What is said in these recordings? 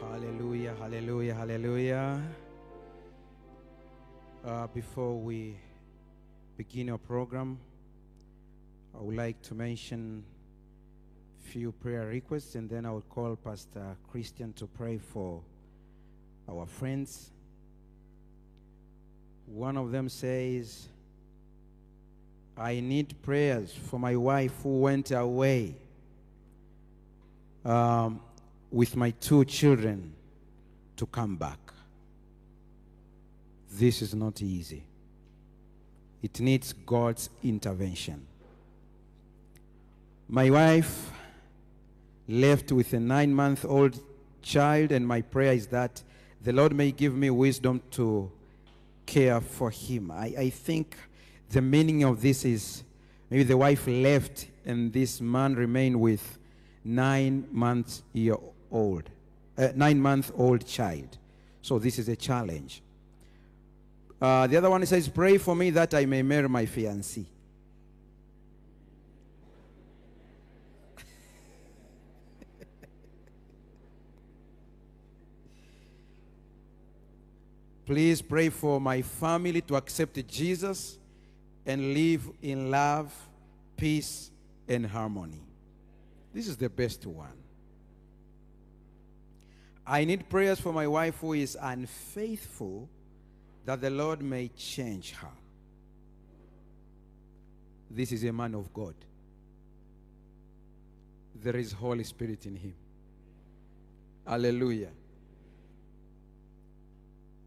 Hallelujah, hallelujah, hallelujah. Uh, before we begin our program, I would like to mention a few prayer requests and then I will call Pastor Christian to pray for our friends. One of them says, I need prayers for my wife who went away um, with my two children to come back. This is not easy. It needs God's intervention. My wife left with a nine month old child, and my prayer is that the Lord may give me wisdom to care for him. I, I think the meaning of this is maybe the wife left and this man remained with nine months year old, uh, nine month old child. So this is a challenge. Uh, the other one says, Pray for me that I may marry my fiancée. Please pray for my family to accept Jesus and live in love, peace, and harmony. This is the best one. I need prayers for my wife who is unfaithful that the Lord may change her. This is a man of God. There is Holy Spirit in him. Hallelujah.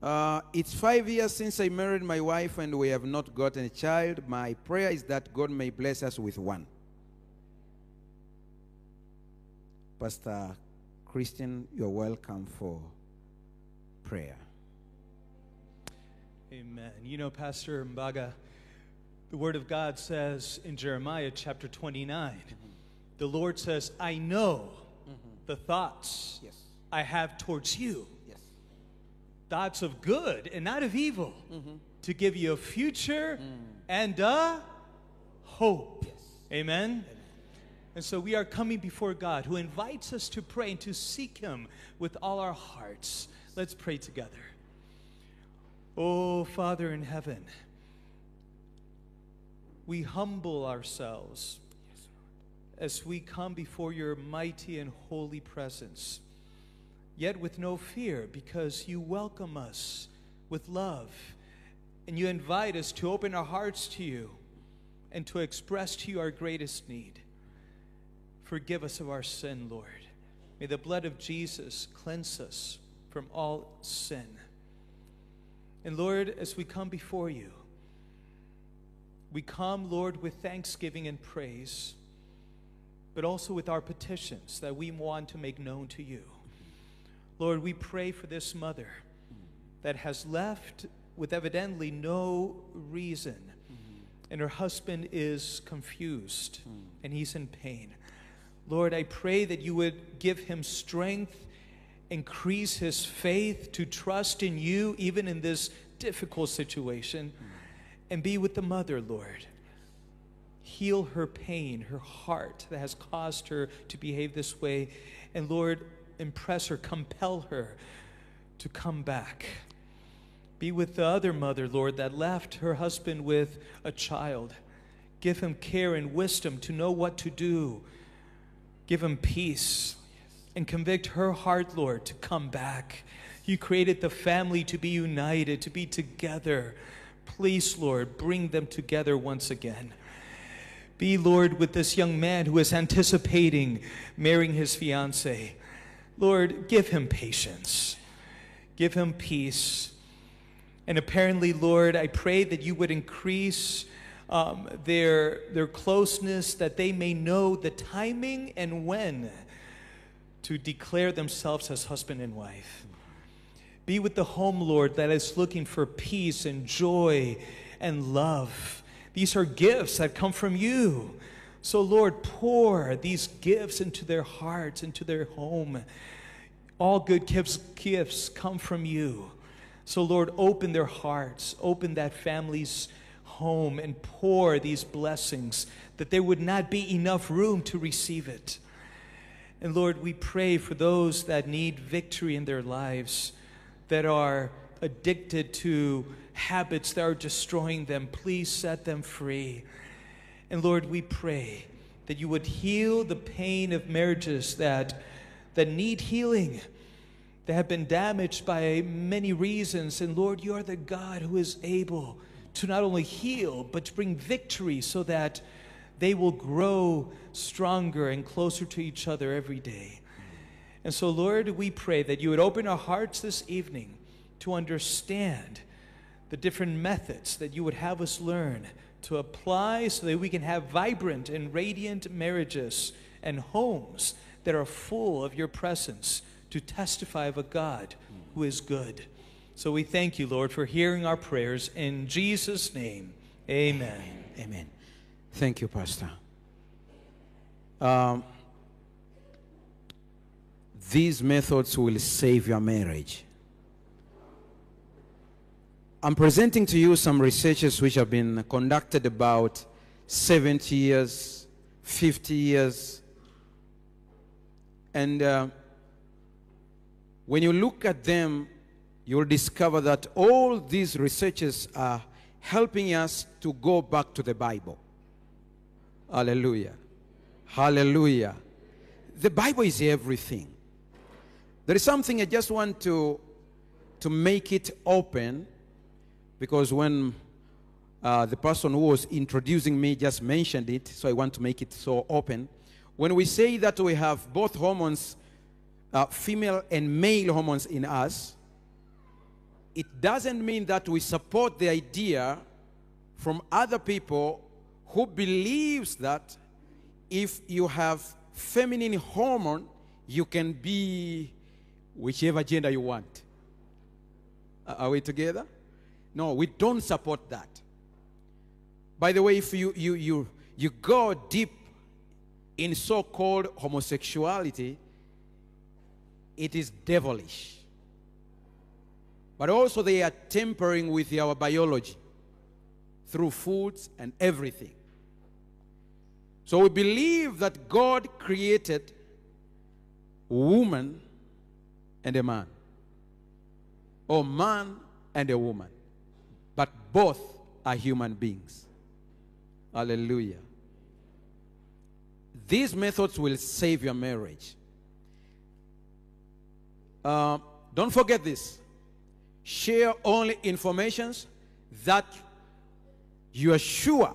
Uh, it's five years since I married my wife and we have not gotten a child. My prayer is that God may bless us with one. Pastor Christian, you're welcome for prayer. Amen. You know, Pastor Mmbaga, the Word of God says in Jeremiah chapter 29, the Lord says, I know mm-hmm. the thoughts Yes. I have towards you, Yes. thoughts of good and not of evil, mm-hmm. to give you a future mm. and a hope. Amen. And so we are coming before God who invites us to pray and to seek Him with all our hearts. Let's pray together. Oh, Father in heaven, we humble ourselves as we come before your mighty and holy presence, yet with no fear, because you welcome us with love and you invite us to open our hearts to you and to express to you our greatest need. Forgive us of our sin, Lord. May the blood of Jesus cleanse us from all sin. And Lord, as we come before you, we come, Lord, with thanksgiving and praise, but also with our petitions that we want to make known to you. Lord, we pray for this mother that has left with evidently no reason, and her husband is confused and he's in pain. Lord, I pray that you would give him strength, increase his faith to trust in you, even in this difficult situation, and be with the mother, Lord. Heal her pain, her heart that has caused her to behave this way. And Lord, impress her, compel her to come back. Be with the other mother, Lord, that left her husband with a child. Give him care and wisdom to know what to do. Give him peace and convict her heart, Lord, to come back. You created the family to be united, to be together. Please, Lord, bring them together once again. Be, Lord, with this young man who is anticipating marrying his fiancee. Lord, give him patience, give him peace. And apparently, Lord, I pray that you would increase um, their, their closeness, that they may know the timing and when to declare themselves as husband and wife. Be with the home, Lord, that is looking for peace and joy and love. These are gifts that come from you. So, Lord, pour these gifts into their hearts, into their home. All good gifts, gifts come from you. So, Lord, open their hearts, open that family's home, and pour these blessings that there would not be enough room to receive it. And Lord, we pray for those that need victory in their lives, that are addicted to habits that are destroying them. Please set them free. And Lord, we pray that you would heal the pain of marriages that, that need healing, that have been damaged by many reasons. And Lord, you are the God who is able to not only heal, but to bring victory so that they will grow stronger and closer to each other every day. And so, Lord, we pray that you would open our hearts this evening to understand the different methods that you would have us learn to apply so that we can have vibrant and radiant marriages and homes that are full of your presence to testify of a God who is good. So we thank you, Lord, for hearing our prayers. In Jesus' name, amen. Amen. Thank you, Pastor. Um, these methods will save your marriage. I'm presenting to you some researches which have been conducted about 70 years, 50 years. And uh, when you look at them, you'll discover that all these researches are helping us to go back to the Bible. Hallelujah. Hallelujah. The Bible is everything. There is something I just want to, to make it open because when uh, the person who was introducing me just mentioned it, so I want to make it so open. When we say that we have both hormones, uh, female and male hormones in us, it doesn't mean that we support the idea from other people who believes that if you have feminine hormone, you can be whichever gender you want. Are we together? No, we don't support that. By the way, if you, you, you, you go deep in so called homosexuality, it is devilish. But also, they are tampering with our biology through foods and everything. So, we believe that God created woman and a man, or man and a woman but both are human beings. Hallelujah. These methods will save your marriage. Uh, don't forget this. Share only informations that you are sure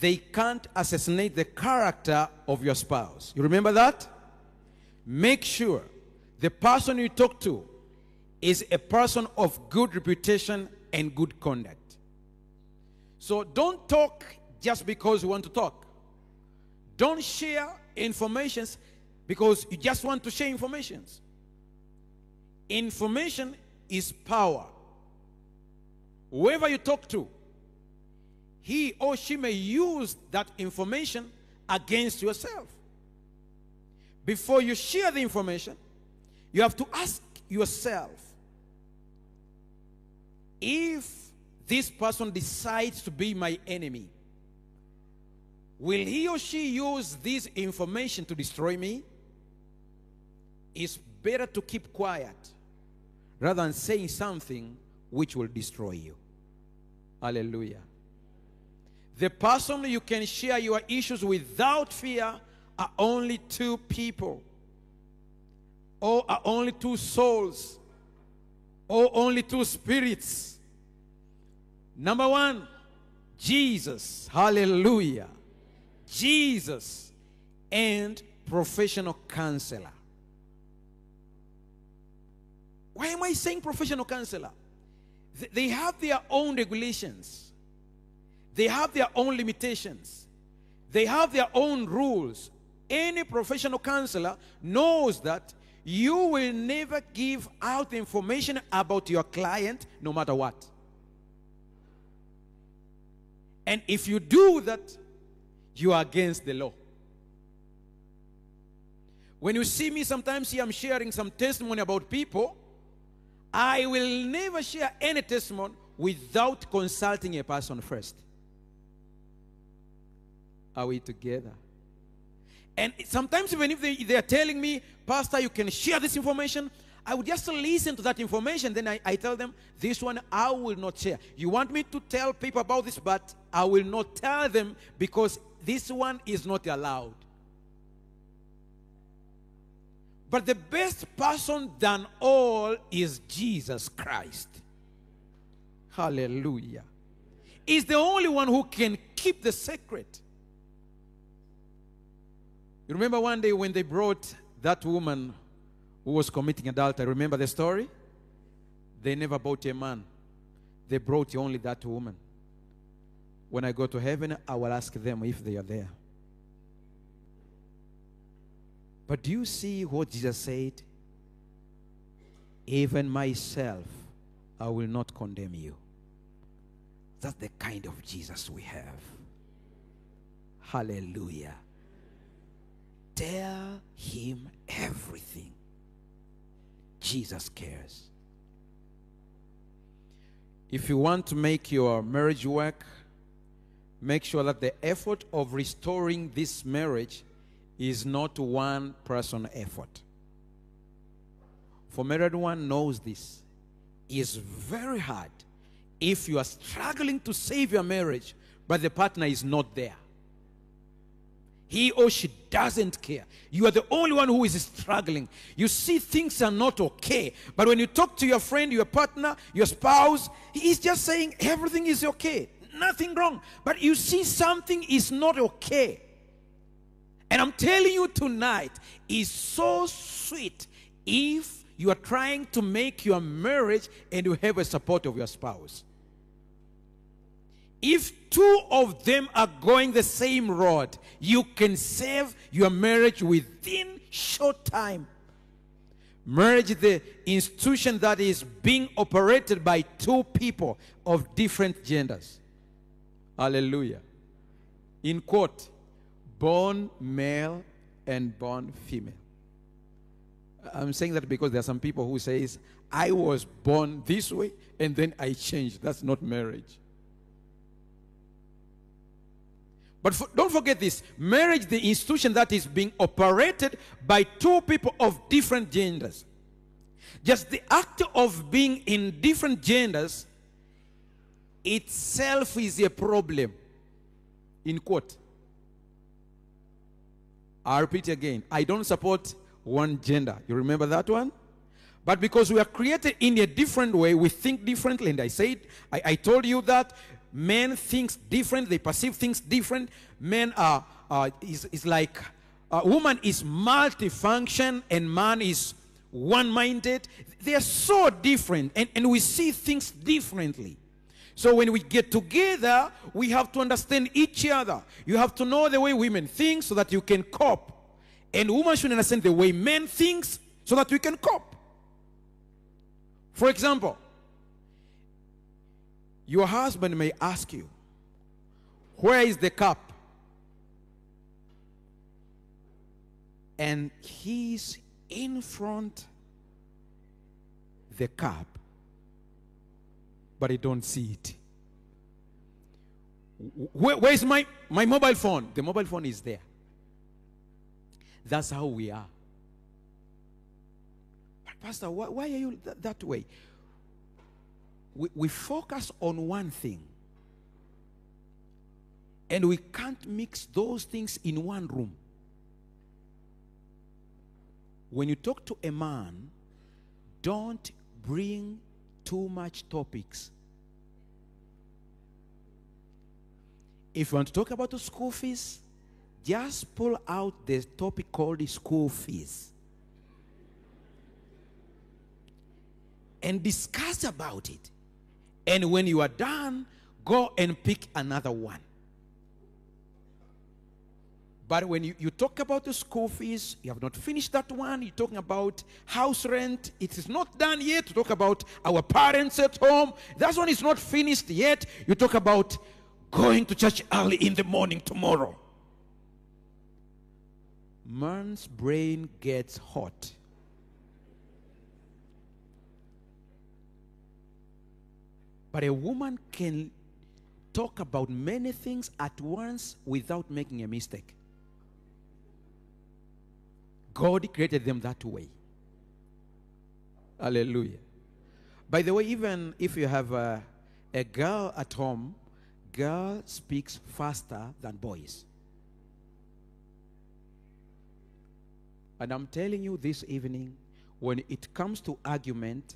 they can't assassinate the character of your spouse. You remember that? Make sure the person you talk to is a person of good reputation and good conduct. So don't talk just because you want to talk. Don't share informations because you just want to share informations. Information is power. Whoever you talk to, he or she may use that information against yourself. Before you share the information, you have to ask yourself if this person decides to be my enemy, will he or she use this information to destroy me? It's better to keep quiet rather than saying something which will destroy you. Hallelujah. The person you can share your issues without fear are only two people, or are only two souls or only two spirits. Number one, Jesus. Hallelujah. Jesus and professional counselor. Why am I saying professional counselor? They have their own regulations, they have their own limitations, they have their own rules. Any professional counselor knows that you will never give out information about your client no matter what. And if you do that, you are against the law. When you see me sometimes here, I'm sharing some testimony about people. I will never share any testimony without consulting a person first. Are we together? And sometimes, even if they, they are telling me, Pastor, you can share this information, I would just listen to that information. Then I, I tell them, This one I will not share. You want me to tell people about this, but I will not tell them because this one is not allowed. But the best person than all is Jesus Christ. Hallelujah. He's the only one who can keep the secret. You remember one day when they brought that woman who was committing adultery? Remember the story? They never brought a man, they brought only that woman. When I go to heaven, I will ask them if they are there. But do you see what Jesus said? Even myself, I will not condemn you. That's the kind of Jesus we have. Hallelujah. Tell him everything. Jesus cares. If you want to make your marriage work, make sure that the effort of restoring this marriage is not one person effort. For married one knows this. It's very hard if you are struggling to save your marriage, but the partner is not there. He or she doesn't care. You are the only one who is struggling. You see things are not okay. But when you talk to your friend, your partner, your spouse, he's just saying everything is okay. Nothing wrong. But you see something is not okay. I'm telling you tonight, is so sweet if you are trying to make your marriage and you have a support of your spouse. If two of them are going the same road, you can save your marriage within short time. Marriage the institution that is being operated by two people of different genders. Hallelujah. In quote, born male and born female. I'm saying that because there are some people who says I was born this way and then I changed. That's not marriage. But for, don't forget this marriage, the institution that is being operated by two people of different genders. Just the act of being in different genders itself is a problem. In quote. I repeat again. I don't support one gender. You remember that one? But because we are created in a different way, we think differently. And I said, I, I told you that men think different, they perceive things different. Men are, uh, is, is like, a woman is multifunction and man is one minded. They are so different and, and we see things differently. So when we get together, we have to understand each other. You have to know the way women think so that you can cope. And women should understand the way men think so that we can cope. For example, your husband may ask you, Where is the cup? And he's in front the cup but I don't see it. Where, where's my, my mobile phone? The mobile phone is there. That's how we are. But, Pastor, why, why are you th- that way? We, we focus on one thing. And we can't mix those things in one room. When you talk to a man, don't bring too much topics. If you want to talk about the school fees, just pull out the topic called school fees and discuss about it. And when you are done, go and pick another one. But when you, you talk about the school fees, you have not finished that one. You're talking about house rent. It is not done yet. You talk about our parents at home. That one is not finished yet. You talk about going to church early in the morning tomorrow. Man's brain gets hot. But a woman can talk about many things at once without making a mistake. God created them that way. Hallelujah. By the way, even if you have a, a girl at home, girl speaks faster than boys. And I'm telling you this evening, when it comes to argument,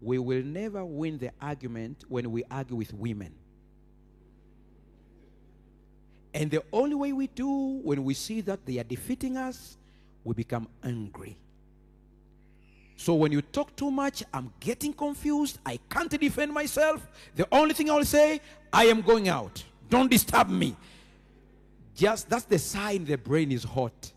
we will never win the argument when we argue with women. And the only way we do when we see that they are defeating us, we become angry. So when you talk too much, I'm getting confused. I can't defend myself. The only thing I'll say, I am going out. Don't disturb me. Just that's the sign the brain is hot.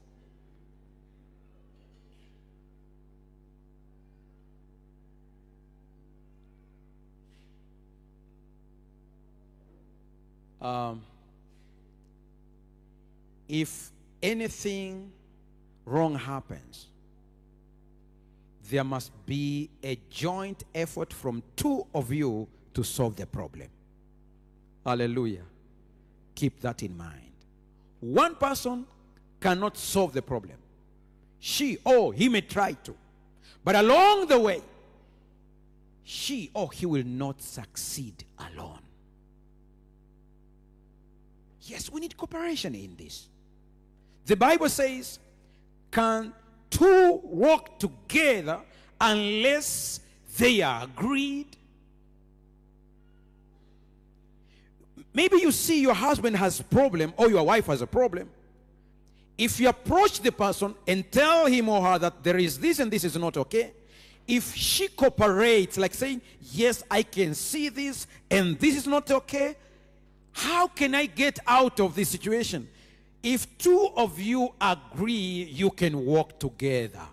Um, if anything wrong happens, there must be a joint effort from two of you to solve the problem. Hallelujah. Keep that in mind. One person cannot solve the problem. She or he may try to. But along the way, she or he will not succeed alone. Yes, we need cooperation in this. The Bible says, Can two walk together unless they are agreed? Maybe you see your husband has a problem or your wife has a problem. If you approach the person and tell him or her that there is this and this is not okay, if she cooperates, like saying, Yes, I can see this and this is not okay, how can I get out of this situation? If two of you agree, you can work together.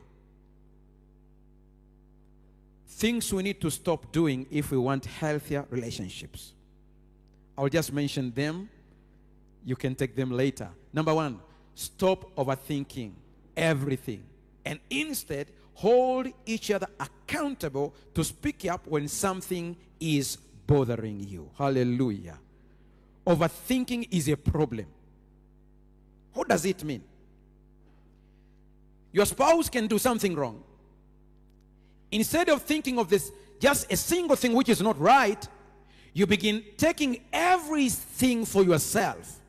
Things we need to stop doing if we want healthier relationships. I'll just mention them. You can take them later. Number one, stop overthinking everything and instead hold each other accountable to speak up when something is bothering you. Hallelujah. Overthinking is a problem. What does it mean? Your spouse can do something wrong. Instead of thinking of this, just a single thing which is not right, you begin taking everything for yourself.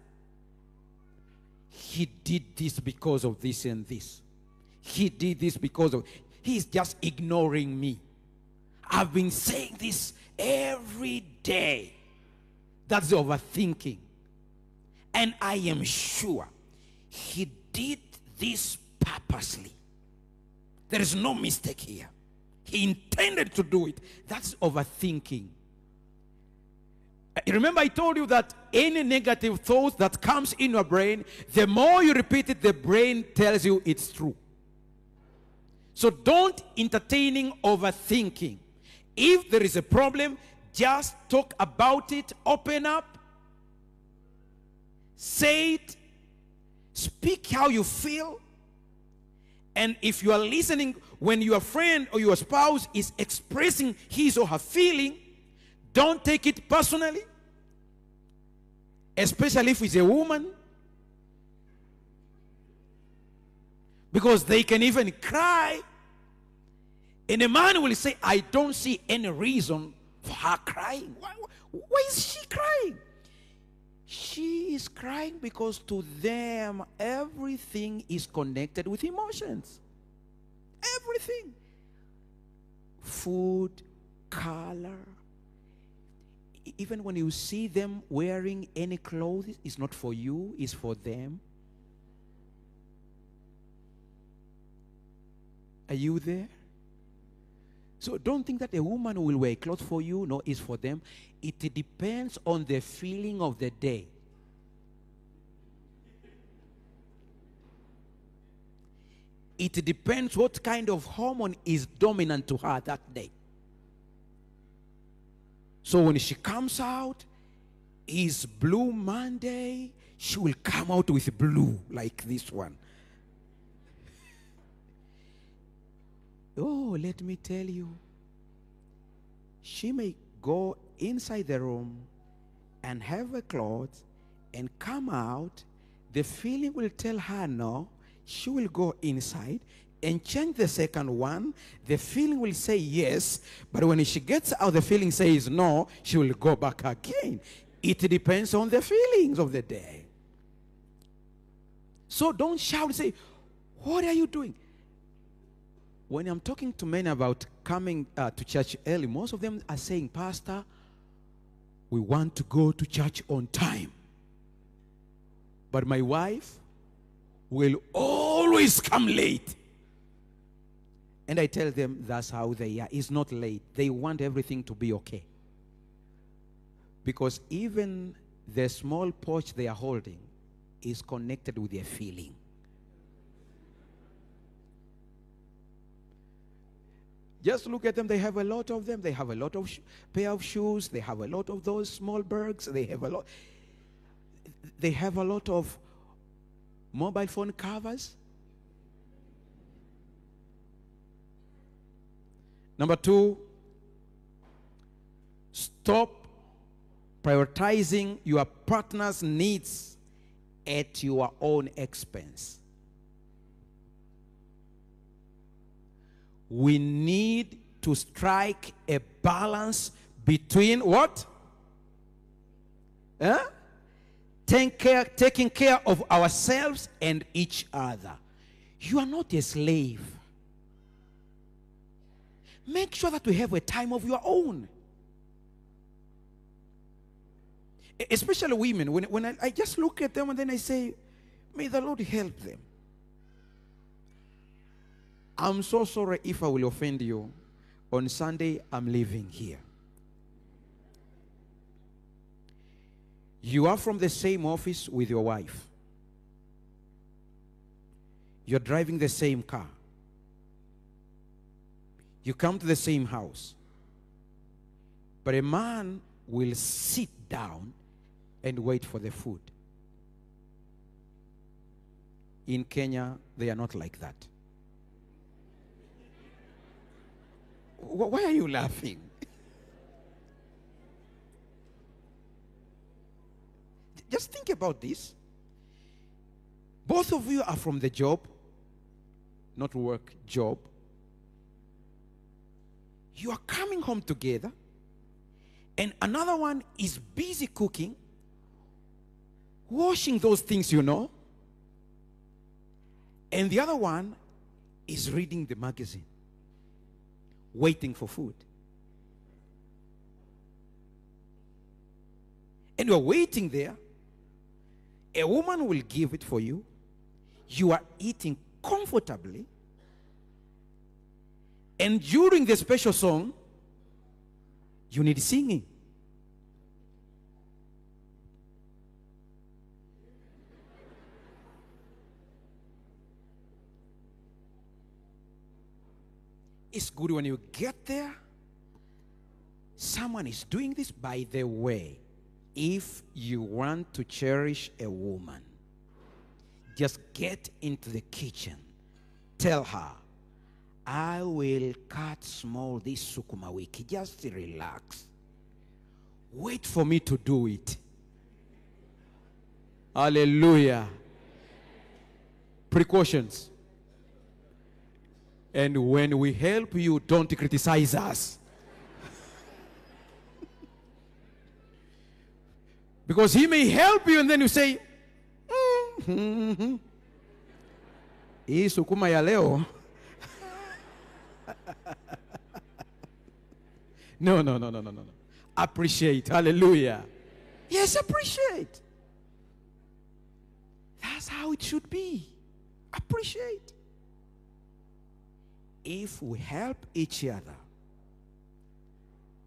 He did this because of this and this. He did this because of. He's just ignoring me. I've been saying this every day. That's overthinking. And I am sure he did this purposely. There is no mistake here. He intended to do it. That's overthinking. Uh, remember, I told you that any negative thought that comes in your brain, the more you repeat it, the brain tells you it's true. So don't entertaining overthinking. If there is a problem, just talk about it, open up, say it, speak how you feel. And if you are listening when your friend or your spouse is expressing his or her feeling, don't take it personally, especially if it's a woman. Because they can even cry. And a man will say, I don't see any reason for her crying. Why, why is she crying? She is crying because to them everything is connected with emotions. Everything. Food, color. Even when you see them wearing any clothes, it's not for you, it's for them. Are you there? So don't think that a woman will wear clothes for you. No, it's for them. It depends on the feeling of the day. It depends what kind of hormone is dominant to her that day. So when she comes out, is Blue Monday, she will come out with blue like this one. Oh, let me tell you. She may go inside the room and have a cloth and come out. The feeling will tell her no. she will go inside and change the second one. The feeling will say yes, but when she gets out, the feeling says no, she will go back again. It depends on the feelings of the day. So don't shout say, What are you doing? When I'm talking to men about coming uh, to church early, most of them are saying, Pastor, we want to go to church on time. But my wife will always come late. And I tell them that's how they are. It's not late. They want everything to be okay. Because even the small porch they are holding is connected with their feeling. Just look at them. They have a lot of them. They have a lot of pair of shoes. They have a lot of those small bergs. They have a lot. They have a lot of mobile phone covers. Number two, stop prioritizing your partner's needs at your own expense. We need to strike a balance between what? Huh? Care, taking care of ourselves and each other. You are not a slave. Make sure that we have a time of your own. Especially women, when, when I, I just look at them and then I say, May the Lord help them. I'm so sorry if I will offend you. On Sunday, I'm leaving here. You are from the same office with your wife. You're driving the same car. You come to the same house. But a man will sit down and wait for the food. In Kenya, they are not like that. Why are you laughing? Just think about this. Both of you are from the job, not work, job. You are coming home together, and another one is busy cooking, washing those things you know, and the other one is reading the magazine, waiting for food. And you're waiting there. A woman will give it for you. You are eating comfortably. And during the special song, you need singing. It's good when you get there. Someone is doing this by the way. If you want to cherish a woman, just get into the kitchen. Tell her, I will cut small this sukuma wiki. Just relax. Wait for me to do it. Hallelujah. Precautions. And when we help you, don't criticize us. because he may help you and then you say, "Mhm. hii ya leo. No no no no no no no. Appreciate. Hallelujah. Yes appreciate. That's how it should be. Appreciate if we help each other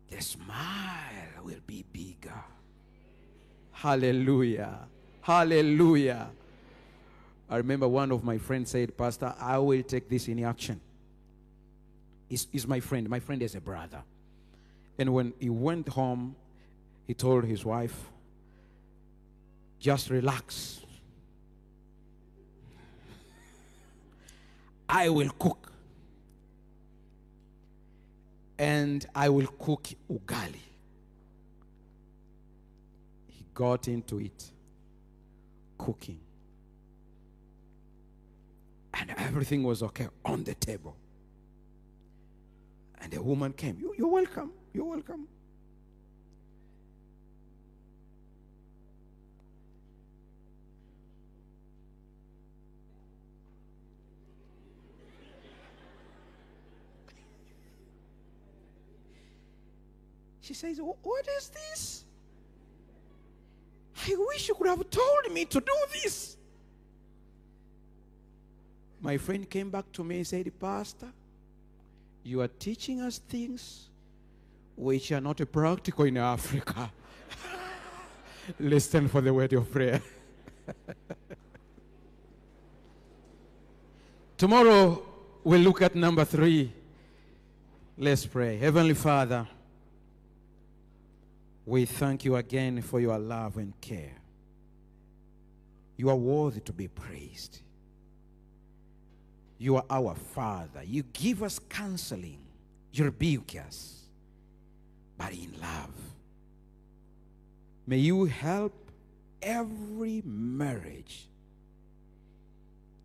the smile will be bigger hallelujah hallelujah I remember one of my friends said, Pastor, I will take this in action. Is is my friend. My friend is a brother. And when he went home, he told his wife, just relax. I will cook. And I will cook ugali. He got into it, cooking. And everything was okay on the table. And the woman came. You, you're welcome. You're welcome. She says, What is this? I wish you could have told me to do this. My friend came back to me and said, Pastor, you are teaching us things which are not practical in Africa. Listen for the word of prayer. Tomorrow we'll look at number three. Let's pray. Heavenly Father, we thank you again for your love and care. You are worthy to be praised. You are our Father. You give us counseling. You rebuke us, but in love. May you help every marriage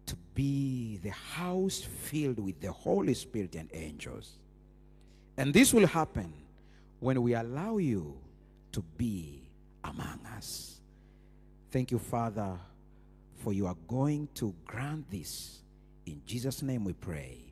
to be the house filled with the Holy Spirit and angels. And this will happen when we allow you to be among us. Thank you, Father, for you are going to grant this. In Jesus' name we pray.